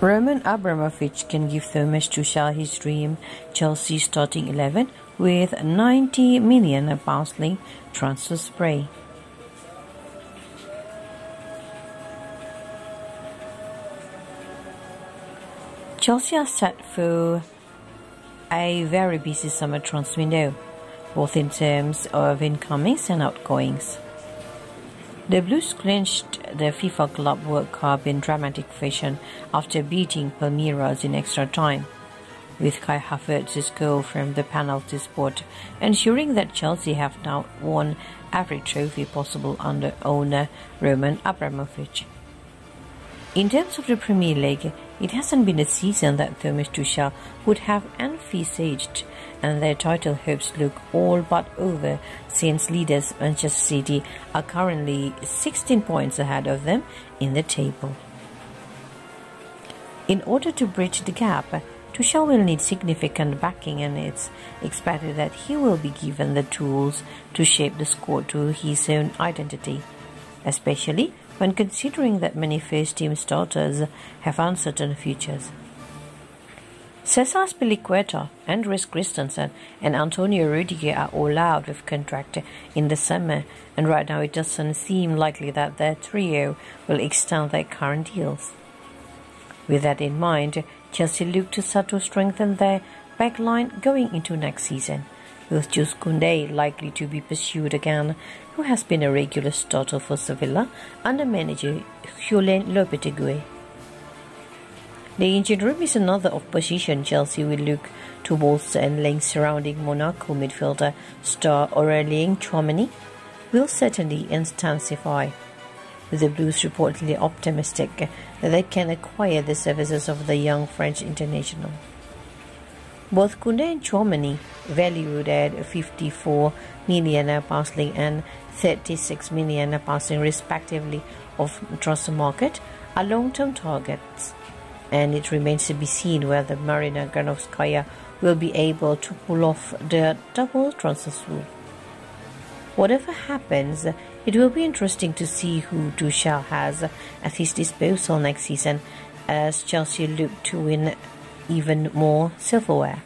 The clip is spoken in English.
Roman Abramovich can give Thomas Tuchel his dream Chelsea starting 11 with 90 million pounds transfer spray. Chelsea are set for a very busy summer transfer window, both in terms of incomings and outgoings. The Blues clinched the FIFA Club World Cup in dramatic fashion after beating Palmeiras in extra time, with Kai Havertz's goal from the penalty spot ensuring that Chelsea have now won every trophy possible under owner Roman Abramovich. In terms of the Premier League, it hasn't been a season that Thomas Tuchel would have envisaged, and their title hopes look all but over since leaders Manchester City are currently 16 points ahead of them in the table. In order to bridge the gap, Tuchel will need significant backing and it's expected that he will be given the tools to shape the squad to his own identity, especially when considering that many first team starters have uncertain futures. Cesar Azpilicueta, Andreas Christensen, and Antonio Rudiger are all out with contract in the summer, and right now it doesn't seem likely that their trio will extend their current deals. With that in mind, Chelsea look to start to strengthen their backline going into next season with Koundé likely to be pursued again, who has been a regular starter for Sevilla under manager Julen Lopetegui. The engine room is another opposition Chelsea will look towards and length surrounding Monaco midfielder star Aurelien Tchouameni will certainly intensify, the Blues reportedly optimistic that they can acquire the services of the young French international. Both Koundé and Tchouameni, valued at 54 million pounds and 36 million pounds respectively of transfer market, are long-term targets, and it remains to be seen whether Marina Granovskaia will be able to pull off the double transfer. Whatever happens, it will be interesting to see who Tuchel has at his disposal next season as Chelsea look to win even more silverware.